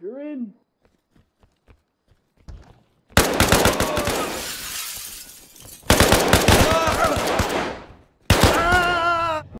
You're in.